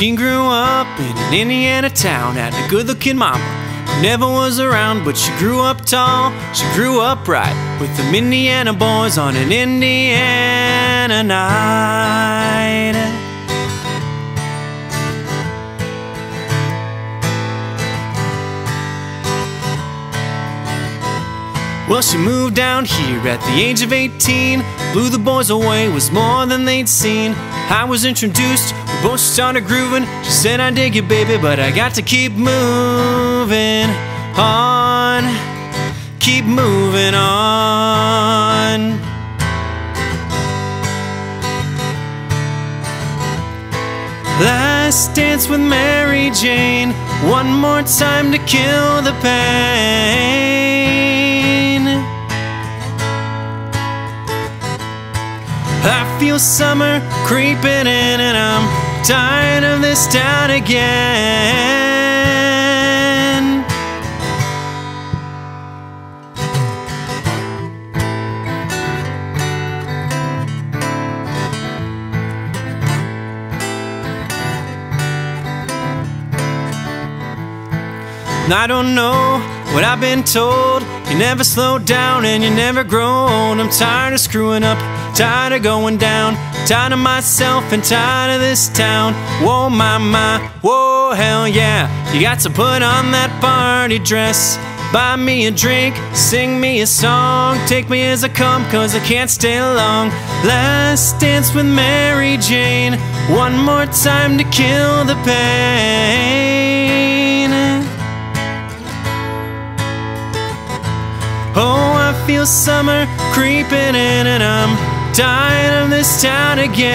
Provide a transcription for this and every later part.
She grew up in an Indiana town, had a good looking mama who never was around, but she grew up tall, she grew up right with them Indiana boys on an Indiana night. Well, she moved down here at the age of 18. Blew the boys away, was more than they'd seen. I was introduced, we both started grooving. She said, I dig you, baby, but I got to keep moving on. Keep moving on. Last dance with Mary Jane. One more time to kill the pain. I feel summer creeping in, and I'm tired of this town again. I don't know what I've been told. You never slow down and you never grow old. I'm tired of screwing up, tired of going down, tired of myself and tired of this town. Whoa, my, my, whoa, hell yeah. You got to put on that party dress. Buy me a drink, sing me a song, take me as I come, cause I can't stay long. Last dance with Mary Jane, one more time to kill the pain. Feel summer creeping in, and I'm dying of this town again.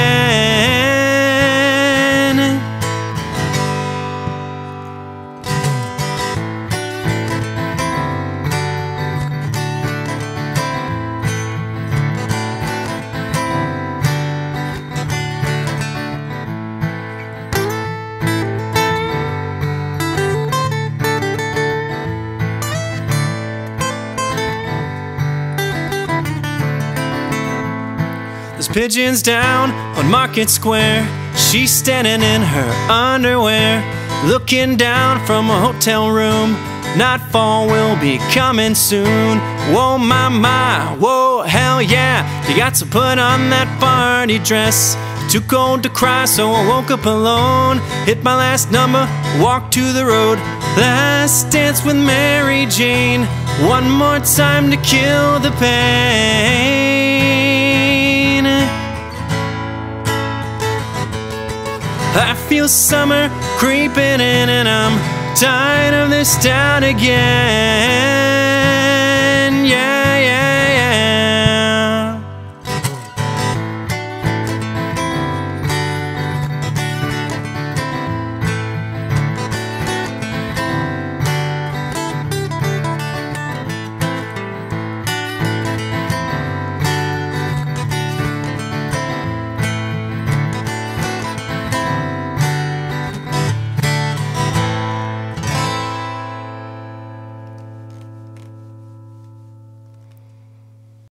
Pigeons down on Market Square. She's standing in her underwear, looking down from a hotel room. Nightfall will be coming soon. Whoa, my, my, whoa, hell yeah. You got to put on that party dress. Too cold to cry, so I woke up alone. Hit my last number, walked to the road. Last dance with Mary Jane. One more time to kill the pain. I feel summer creeping in, and I'm tired of this town again.